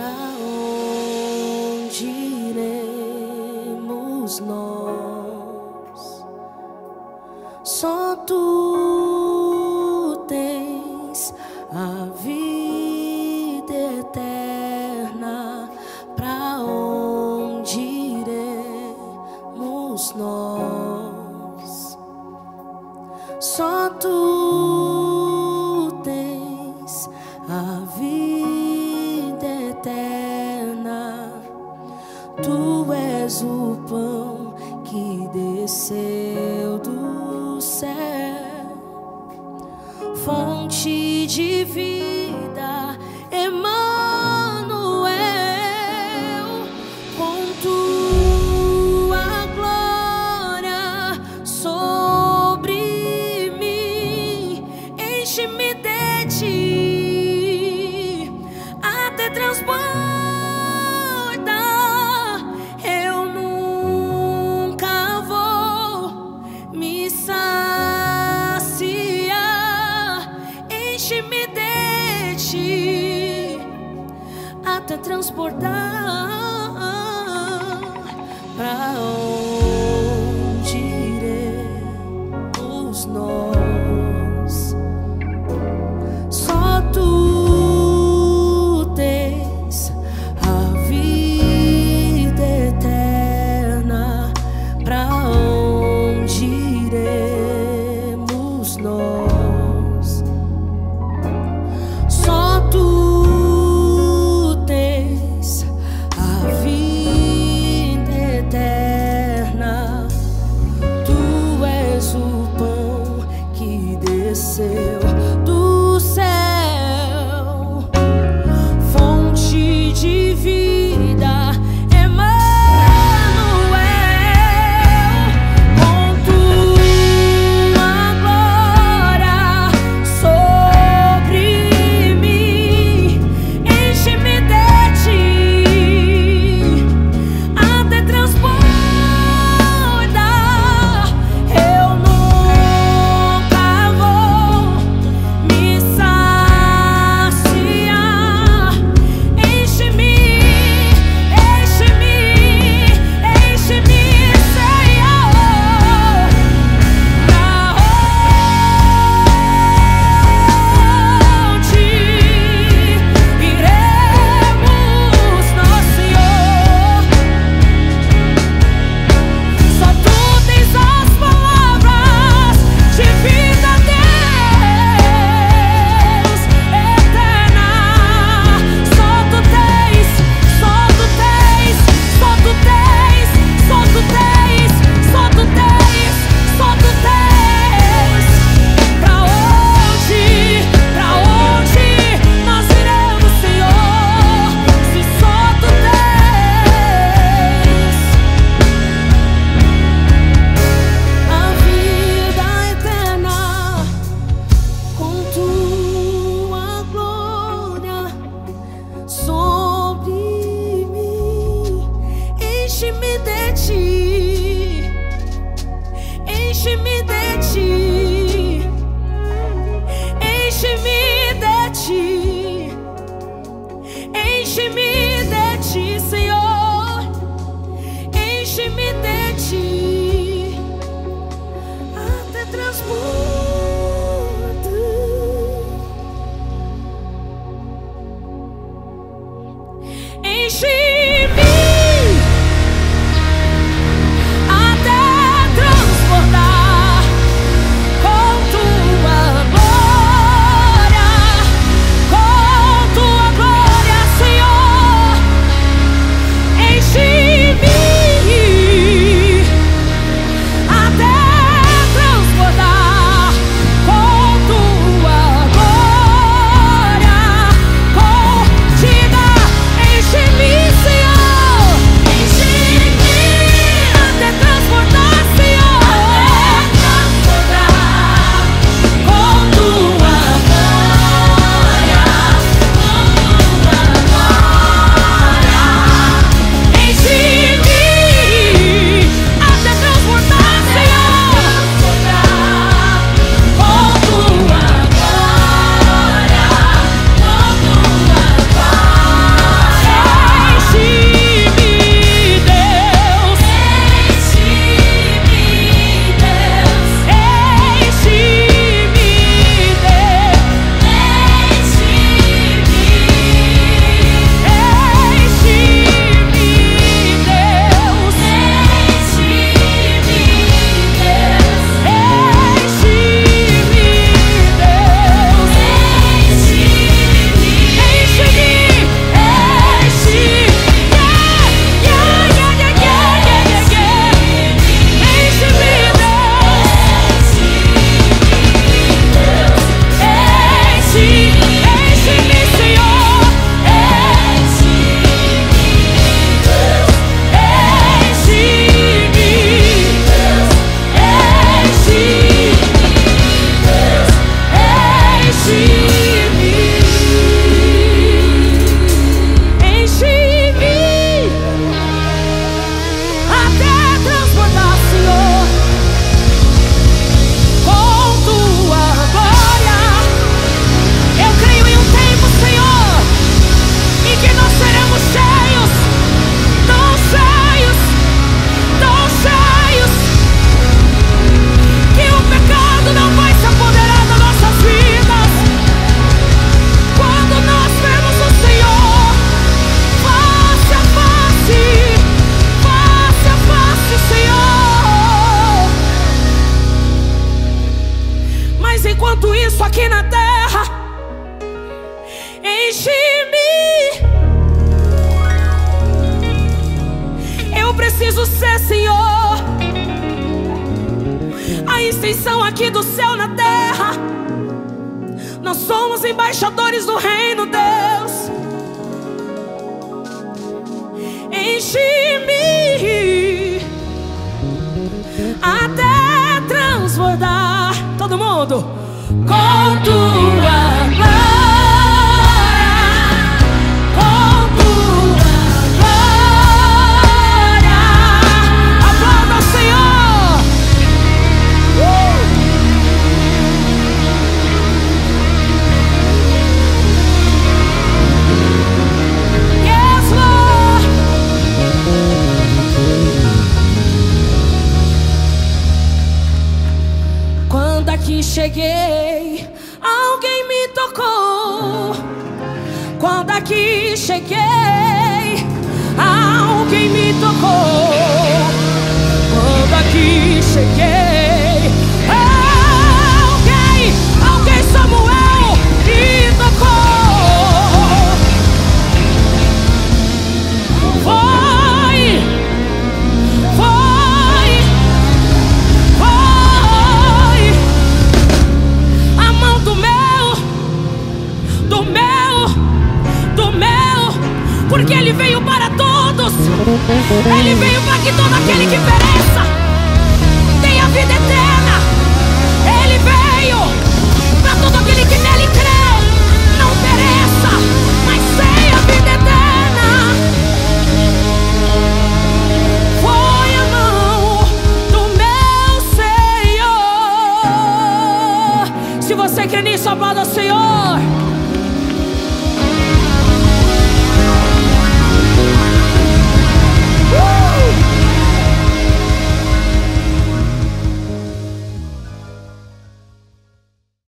Para onde iremos nós? és o pão que desceu do céu, fonte de vida. snow. you. just move. aqui do céu na terra. Nós somos embaixadores do reino, Deus. Enche-me até transbordar. Todo mundo. Com cheguei, alguém me tocou. Quando aqui cheguei, alguém me tocou. Quando aqui cheguei. você crê é nisso, aplauda o Senhor.